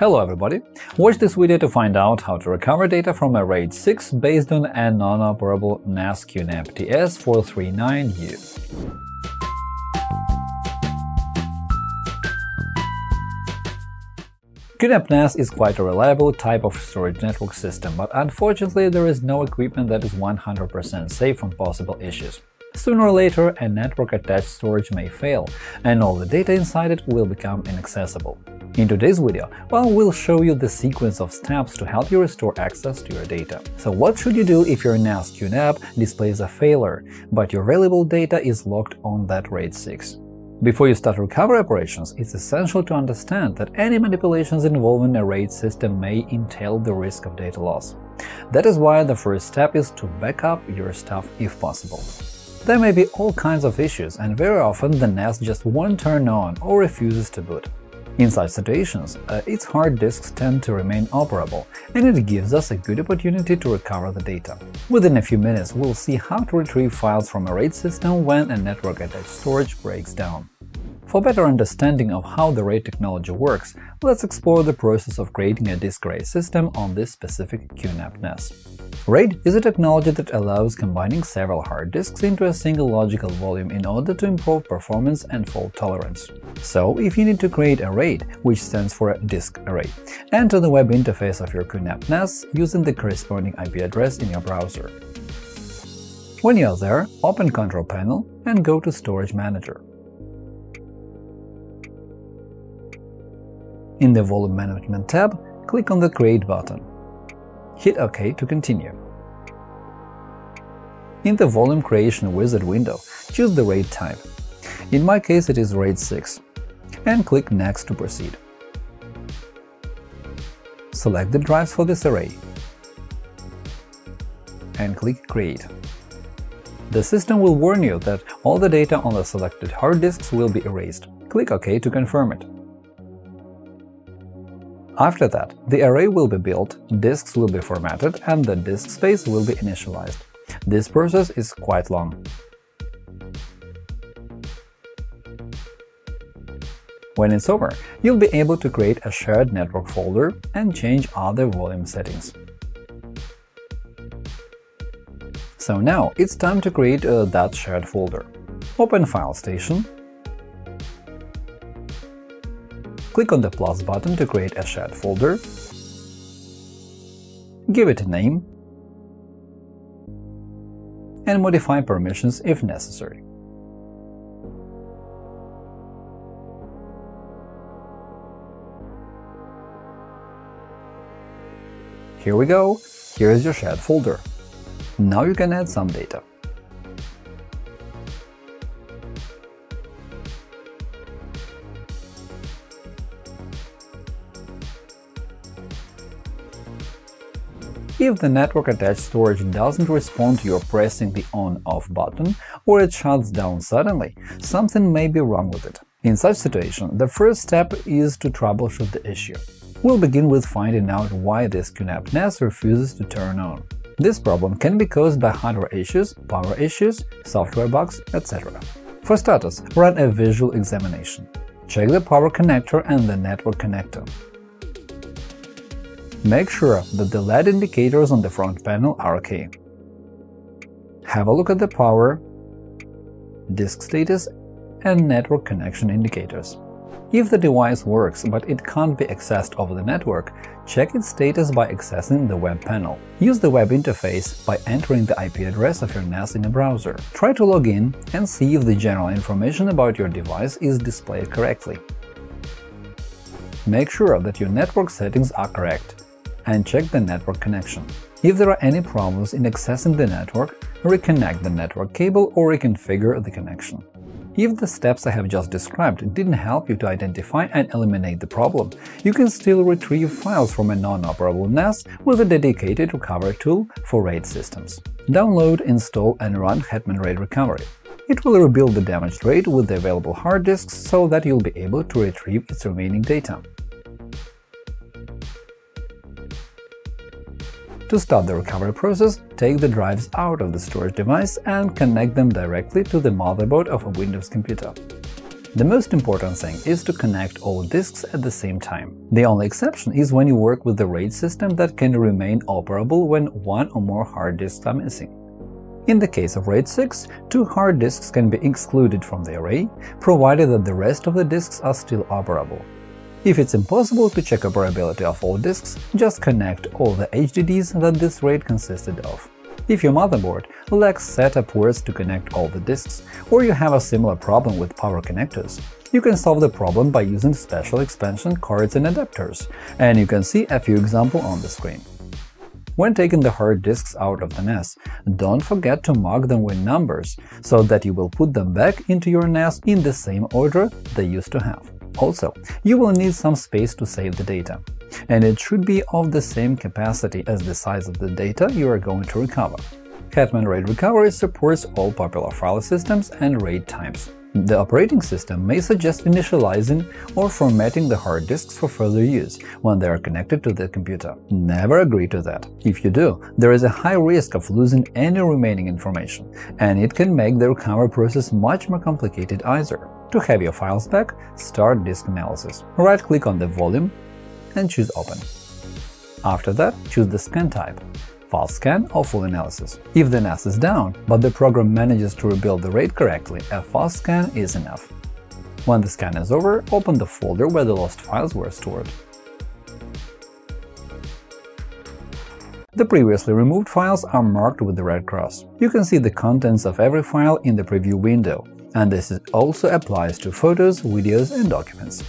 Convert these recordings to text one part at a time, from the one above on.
Hello everybody! Watch this video to find out how to recover data from a RAID 6 based on a non-operable NAS QNAP TS439U. QNAP NAS is quite a reliable type of storage network system, but unfortunately there is no equipment that is 100% safe from possible issues. Sooner or later, a network-attached storage may fail, and all the data inside it will become inaccessible. In today's video, well, we'll show you the sequence of steps to help you restore access to your data. So what should you do if your NAS QNAP displays a failure, but your valuable data is locked on that RAID 6? Before you start recovery operations, it's essential to understand that any manipulations involving a RAID system may entail the risk of data loss. That is why the first step is to back up your stuff if possible. There may be all kinds of issues, and very often the NAS just won't turn on or refuses to boot. In such situations, uh, its hard disks tend to remain operable, and it gives us a good opportunity to recover the data. Within a few minutes, we'll see how to retrieve files from a RAID system when a network-attached storage breaks down. For better understanding of how the RAID technology works, let's explore the process of creating a disk array system on this specific QNAP NAS. RAID is a technology that allows combining several hard disks into a single logical volume in order to improve performance and fault tolerance. So, if you need to create a RAID, which stands for a disk array, enter the web interface of your QNAP NAS using the corresponding IP address in your browser. When you're there, open Control Panel and go to Storage Manager. In the Volume Management tab, click on the Create button. Hit OK to continue. In the Volume Creation Wizard window, choose the RAID type. In my case, it is RAID 6, and click Next to proceed. Select the drives for this array and click Create. The system will warn you that all the data on the selected hard disks will be erased. Click OK to confirm it. After that, the array will be built, disks will be formatted, and the disk space will be initialized. This process is quite long. When it's over, you'll be able to create a shared network folder and change other volume settings. So now it's time to create uh, that shared folder. Open File Station Click on the plus button to create a shared folder, give it a name, and modify permissions if necessary. Here we go, here is your shared folder. Now you can add some data. If the network-attached storage doesn't respond to your pressing the on-off button or it shuts down suddenly, something may be wrong with it. In such situation, the first step is to troubleshoot the issue. We'll begin with finding out why this QNAP NAS refuses to turn on. This problem can be caused by hardware issues, power issues, software bugs, etc. For starters, run a visual examination. Check the power connector and the network connector. Make sure that the LED indicators on the front panel are OK. Have a look at the power, disk status, and network connection indicators. If the device works but it can't be accessed over the network, check its status by accessing the web panel. Use the web interface by entering the IP address of your NAS in a browser. Try to log in and see if the general information about your device is displayed correctly. Make sure that your network settings are correct and check the network connection. If there are any problems in accessing the network, reconnect the network cable or reconfigure the connection. If the steps I have just described didn't help you to identify and eliminate the problem, you can still retrieve files from a non-operable NAS with a dedicated recovery tool for RAID systems. Download, install and run Hetman RAID Recovery. It will rebuild the damaged RAID with the available hard disks so that you'll be able to retrieve its remaining data. To start the recovery process, take the drives out of the storage device and connect them directly to the motherboard of a Windows computer. The most important thing is to connect all disks at the same time. The only exception is when you work with the RAID system that can remain operable when one or more hard disks are missing. In the case of RAID 6, two hard disks can be excluded from the array, provided that the rest of the disks are still operable. If it's impossible to check operability of all disks, just connect all the HDDs that this RAID consisted of. If your motherboard lacks SATA ports to connect all the disks, or you have a similar problem with power connectors, you can solve the problem by using special expansion cards and adapters, and you can see a few examples on the screen. When taking the hard disks out of the NAS, don't forget to mark them with numbers, so that you will put them back into your NAS in the same order they used to have. Also, you will need some space to save the data and it should be of the same capacity as the size of the data you are going to recover. Hetman RAID Recovery supports all popular file systems and RAID types. The operating system may suggest initializing or formatting the hard disks for further use when they are connected to the computer. Never agree to that. If you do, there is a high risk of losing any remaining information, and it can make the recovery process much more complicated either. To have your files back, start disk analysis. Right-click on the volume and choose Open. After that, choose the scan type file scan or full analysis. If the NAS is down, but the program manages to rebuild the RAID correctly, a file scan is enough. When the scan is over, open the folder where the lost files were stored. The previously removed files are marked with the red cross. You can see the contents of every file in the preview window, and this also applies to photos, videos, and documents.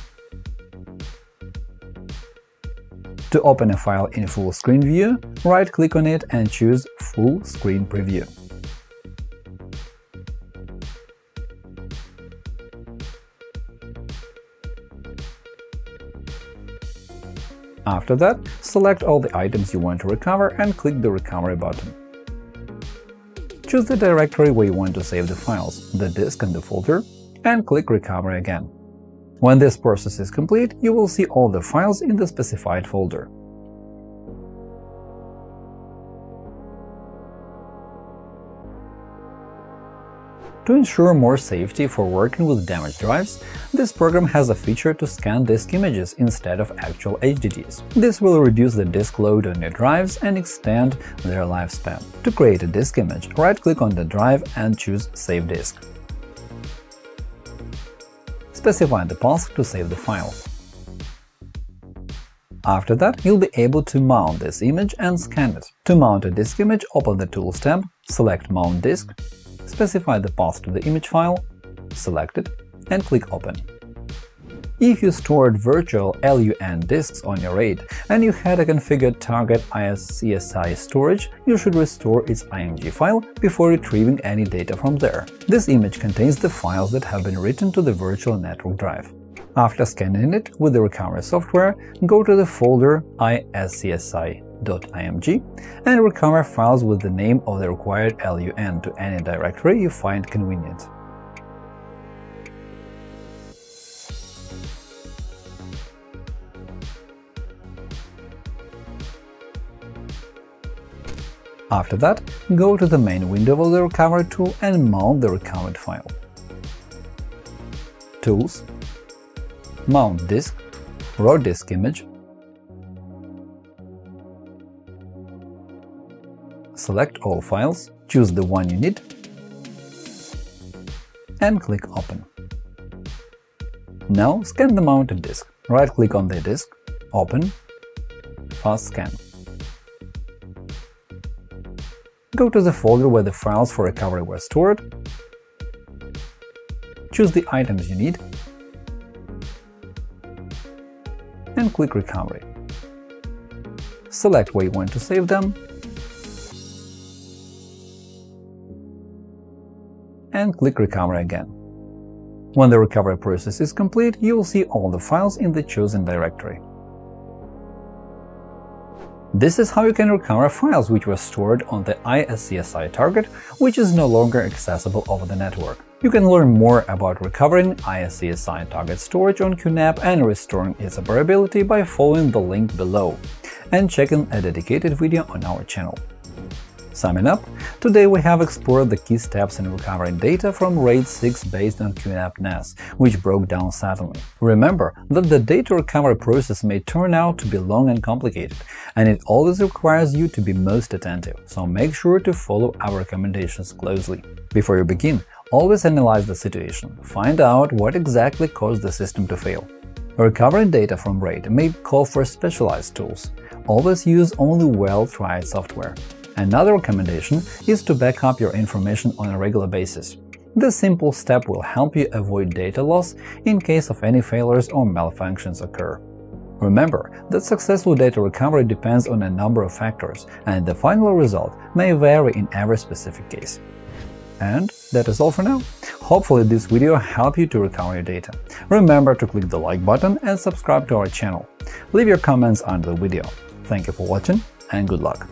To open a file in full screen view, right-click on it and choose Full Screen Preview. After that, select all the items you want to recover and click the Recovery button. Choose the directory where you want to save the files, the disk and the folder, and click Recovery again. When this process is complete, you will see all the files in the specified folder. To ensure more safety for working with damaged drives, this program has a feature to scan disk images instead of actual HDDs. This will reduce the disk load on your drives and extend their lifespan. To create a disk image, right-click on the drive and choose Save disk specify the path to save the file. After that, you'll be able to mount this image and scan it. To mount a disk image, open the Tools tab, select Mount disk, specify the path to the image file, select it, and click Open. If you stored virtual LUN disks on your RAID and you had a configured target ISCSI storage, you should restore its IMG file before retrieving any data from there. This image contains the files that have been written to the virtual network drive. After scanning it with the recovery software, go to the folder iscsi.img and recover files with the name of the required LUN to any directory you find convenient. After that, go to the main window of the recovery tool and mount the recovered file. Tools Mount disk Raw disk image Select all files, choose the one you need, and click Open. Now scan the mounted disk. Right-click on the disk, Open, Fast Scan. Go to the folder where the files for recovery were stored, choose the items you need, and click Recovery. Select where you want to save them, and click Recovery again. When the recovery process is complete, you will see all the files in the chosen directory. This is how you can recover files which were stored on the ISCSI target, which is no longer accessible over the network. You can learn more about recovering ISCSI target storage on QNAP and restoring its operability by following the link below and checking a dedicated video on our channel. Summing up, today we have explored the key steps in recovering data from RAID 6 based on QNAP NAS, which broke down suddenly. Remember that the data recovery process may turn out to be long and complicated, and it always requires you to be most attentive, so make sure to follow our recommendations closely. Before you begin, always analyze the situation, find out what exactly caused the system to fail. Recovering data from RAID may call for specialized tools. Always use only well-tried software. Another recommendation is to back up your information on a regular basis. This simple step will help you avoid data loss in case of any failures or malfunctions occur. Remember that successful data recovery depends on a number of factors, and the final result may vary in every specific case. And that is all for now. Hopefully this video helped you to recover your data. Remember to click the like button and subscribe to our channel. Leave your comments under the video. Thank you for watching and good luck!